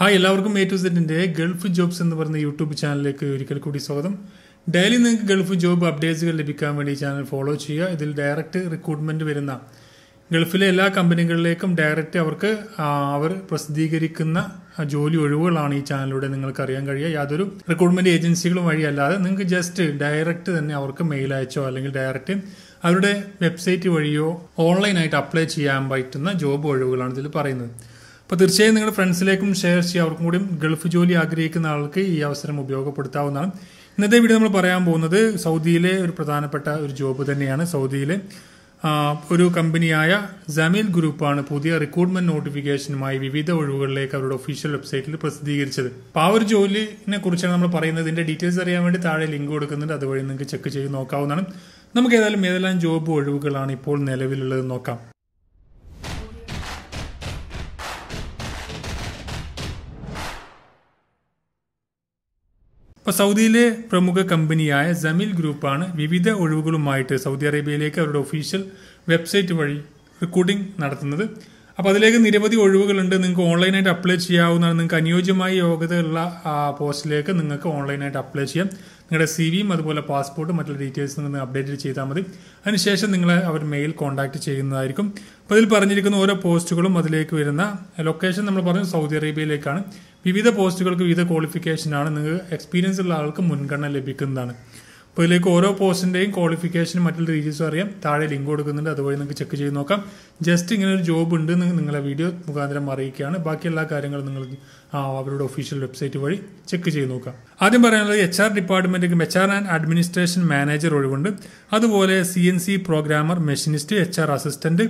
Hi എല്ലാവർക്കും A to സെറ്റിന്റെ Gulf jobs എന്ന് പറയുന്ന യൂട്യൂബ് ചാനലിലേക്ക് ഒരിക്കൽ കൂടി സ്വാഗതം. ഡെയിലി നിങ്ങൾക്ക് ഗൾഫ് ജോബ് അപ്ഡേറ്റ്സുകൾ ലഭിക്കാൻ വേണ്ടി ചാനൽ ഫോളോ ചെയ്യുക. ഇതിൽ ഡയറക്റ്റ് റിക്രൂട്ട്മെന്റ് വരുന്ന ഗൾഫിലെ എല്ലാ കമ്പനികളിലേക്കും ഡയറക്റ്റ് അവർക്ക് അവർ പ്രസിദ്ധീകരിക്കുന്ന ജോലി ഒഴിവുകളാണ് ഈ ചാനലിലൂടെ നിങ്ങൾക്ക് അറിയാൻ കഴിയുക. യാതൊരു റിക്രൂട്ട്മെന്റ് ഏജൻസികളും വഴിയല്ലാതെ നിങ്ങൾക്ക് ജസ്റ്റ് ഡയറക്റ്റ് തന്നെ അവർക്ക് മെയിൽ അയച്ചോ അല്ലെങ്കിൽ ഡയറക്റ്റ് അവരുടെ വെബ്സൈറ്റ് വഴിയോ ഓൺലൈനായിട്ട് അപ്ലൈ ചെയ്യാൻ പറ്റുന്ന ജോബ് ഒഴിവുകളാണ് ഇതിൽ പറയുന്നത്. അപ്പോൾ തീർച്ചയായും നിങ്ങൾ ഫ്രണ്ട്സിലേക്കും ഷെയർ ചെയ്യുക അവർക്കും കൂടി ഗൾഫ് ജോലി ആഗ്രഹിക്കുന്ന ആൾക്ക് ഈ അവസരം ഉപയോഗപ്പെടുത്താവുന്നതാണ്. ഇന്നത്തെ വീഡിയോ നമ്മൾ പറയാൻ പോകുന്നത് സൗദിയിലെ ഒരു പ്രധാനപ്പെട്ട ഒരു ജോബ് തന്നെയാണ്. സൗദിയിലെ ഒരു കമ്പനിയായ ജമീൽ ഗ്രൂപ്പാണ് പുതിയ റിക്രൂട്ട്മെന്റ് നോട്ടിഫിക്കേഷനുമായി വിവിധ ഒഴിവുകളിലേക്ക് അവരുടെ ഒഫീഷ്യൽ വെബ്സൈറ്റിൽ പ്രസിദ്ധീകരിച്ചത്. അപ്പോൾ ആ ഒരു ജോലിനെ കുറിച്ചാണ് നമ്മൾ പറയുന്നത്. ഇതിന്റെ ഡീറ്റെയിൽസ് അറിയാൻ വേണ്ടി താഴെ ലിങ്ക് കൊടുക്കുന്നുണ്ട്. അതുവഴി നിങ്ങൾക്ക് ചെക്ക് ചെയ്ത് നോക്കാവുന്നതാണ്. നമുക്ക് ഏതായാലും ഏതെല്ലാം ജോബ് ഒഴിവുകളാണ് ഇപ്പോൾ നിലവിലുള്ളത് നോക്കാം. ഇപ്പോൾ സൗദിയിലെ പ്രമുഖ കമ്പനിയായ ജമിൽ ഗ്രൂപ്പാണ് വിവിധ ഒഴിവുകളുമായിട്ട് സൗദി അറേബ്യയിലേക്ക് അവരുടെ ഒഫീഷ്യൽ വെബ്സൈറ്റ് വഴി റിക്രൂട്ടിംഗ് നടത്തുന്നത്. അപ്പോൾ അതിലേക്ക് നിരവധി ഒഴിവുകളുണ്ട്. നിങ്ങൾക്ക് ഓൺലൈനായിട്ട് അപ്ലൈ ചെയ്യാവുന്നതാണ്. നിങ്ങൾക്ക് അനുയോജ്യമായ യോഗ്യതയുള്ള പോസ്റ്റിലേക്ക് നിങ്ങൾക്ക് ഓൺലൈനായിട്ട് അപ്ലൈ ചെയ്യാം. നിങ്ങളുടെ സി വിയും അതുപോലെ പാസ്പോർട്ടും മറ്റുള്ള ഡീറ്റെയിൽസ് നിങ്ങൾ അപ്ഡേറ്റ് ചെയ്താൽ മതി. അതിനുശേഷം നിങ്ങളെ അവർ മെയിൽ കോൺടാക്ട് ചെയ്യുന്നതായിരിക്കും. അപ്പോൾ അതിൽ പറഞ്ഞിരിക്കുന്ന ഓരോ പോസ്റ്റുകളും അതിലേക്ക് വരുന്ന ലൊക്കേഷൻ നമ്മൾ പറഞ്ഞു സൗദി അറേബ്യയിലേക്കാണ്. വിവിധ പോസ്റ്റുകൾക്ക് വിവിധ ക്വാളിഫിക്കേഷനാണ് നിങ്ങൾക്ക് എക്സ്പീരിയൻസ് ഉള്ള ആൾക്ക് മുൻഗണന ലഭിക്കുന്നതാണ്. അപ്പോൾ ഇതിലേക്ക് ഓരോ പോസ്റ്റിന്റെയും ക്വാളിഫിക്കേഷനും മറ്റുള്ള ഡീറ്റെയിൽസും അറിയാം. താഴെ ലിങ്ക് കൊടുക്കുന്നുണ്ട്. അതുവഴി നിങ്ങൾക്ക് ചെക്ക് ചെയ്ത് നോക്കാം. ജസ്റ്റ് ഇങ്ങനെ ഒരു ജോബ് ഉണ്ട് എന്ന് നിങ്ങളെ വീഡിയോ മുഖാന്തരം അറിയിക്കുകയാണ്. ബാക്കി എല്ലാ കാര്യങ്ങളും നിങ്ങൾ അവരുടെ ഒഫീഷ്യൽ വെബ്സൈറ്റ് വഴി ചെക്ക് ചെയ്ത് നോക്കാം. ആദ്യം പറയാനുള്ളത് H R ഡിപ്പാർട്ട്മെന്റിലേക്ക് H R and administration manager ഒഴിവുണ്ട്. അതുപോലെ C N C programmer machinist H R assistant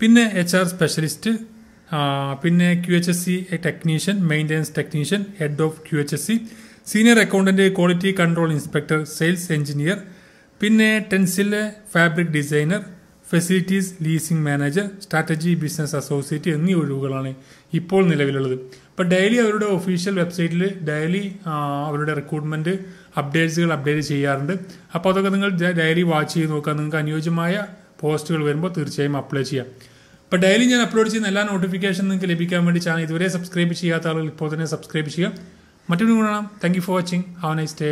പിന്നെ എച്ച് ആർ സ്പെഷ്യലിസ്റ്റ് പിന്നെ Q H S C technician maintenance technician head of Q H S C senior accountant quality control inspector sales engineer പിന്നെ ടെൻസിലെ fabric designer facilities leasing manager strategy business associate എന്നീ ഒഴിവുകളാണ് ഇപ്പോൾ നിലവിലുള്ളത്. അപ്പോൾ daily അവരുടെ official വെബ്സൈറ്റിൽ daily അവരുടെ recruitment അപ്ഡേറ്റ്സുകൾ update ചെയ്യാറുണ്ട്. അപ്പോൾ അതൊക്കെ നിങ്ങൾ ഡെയിലി വാച്ച് ചെയ്ത് നോക്കുക. നിങ്ങൾക്ക് അനുയോജ്യമായ പോസ്റ്റുകൾ വരുമ്പോൾ തീർച്ചയായും അപ്ലൈ ചെയ്യാം. അപ്പോൾ ഡെയിലി ഞാൻ അപ്ലോഡ് ചെയ്യുന്ന എല്ലാ നോട്ടിഫിക്കേഷൻ നിങ്ങൾക്ക് ലഭിക്കാൻ വേണ്ടി ചാനൽ ഇതുവരെ സബ്സ്ക്രൈബ് ചെയ്യാത്ത ആളുകൾ ഇപ്പോൾ തന്നെ സബ്സ്ക്രൈബ് ചെയ്യുക. മറ്റൊരു കാണാം. Thank you for watching have nice day